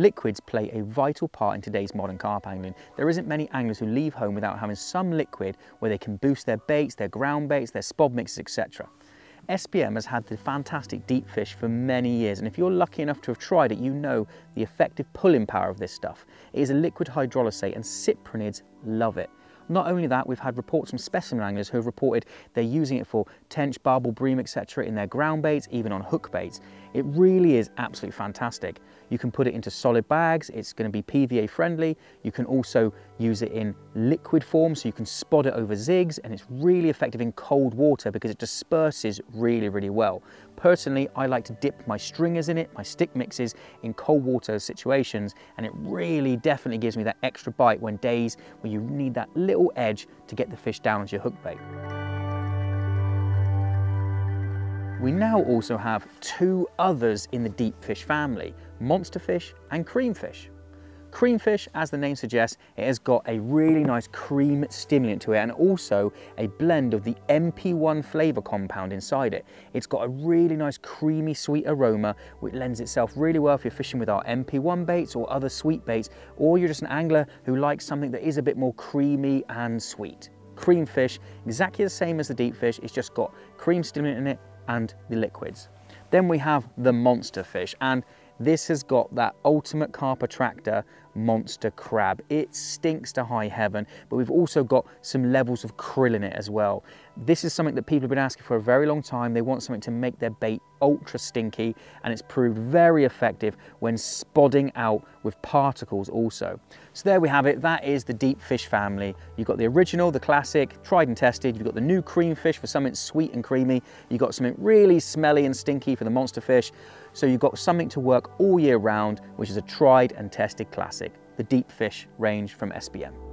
Liquids play a vital part in today's modern carp angling. There isn't many anglers who leave home without having some liquid where they can boost their baits, their ground baits, their spod mixes, etc. SPM has had the fantastic deep fish for many years and if you're lucky enough to have tried it you know the effective pulling power of this stuff. It is a liquid hydrolysate and cyprinids love it. Not only that, we've had reports from specimen anglers who have reported they're using it for tench, barbel, bream, etc. in their ground baits, even on hook baits. It really is absolutely fantastic. You can put it into solid bags, it's going to be PVA friendly. You can also use it in liquid form so you can spod it over zigs and it's really effective in cold water because it disperses really, really well. Personally, I like to dip my stringers in it, my stick mixes in cold water situations and it really definitely gives me that extra bite when days where you need that little edge to get the fish down onto your hook bait. We now also have two others in the deep fish family, monster fish and creamfish. Creamfish, as the name suggests, it has got a really nice cream stimulant to it and also a blend of the MP1 flavour compound inside it. It's got a really nice creamy sweet aroma which lends itself really well if you're fishing with our MP1 baits or other sweet baits or you're just an angler who likes something that is a bit more creamy and sweet. Creamfish, exactly the same as the deep fish, it's just got cream stimulant in it and the liquids. Then we have the monster fish and this has got that ultimate carp attractor monster crab. It stinks to high heaven, but we've also got some levels of krill in it as well. This is something that people have been asking for a very long time. They want something to make their bait ultra stinky, and it's proved very effective when spodding out with particles also. So there we have it. That is the deep fish family. You've got the original, the classic, tried and tested. You've got the new cream fish for something sweet and creamy. You've got something really smelly and stinky for the monster fish. So you've got something to work all year round, which is a tried and tested classic, the deep fish range from SPM.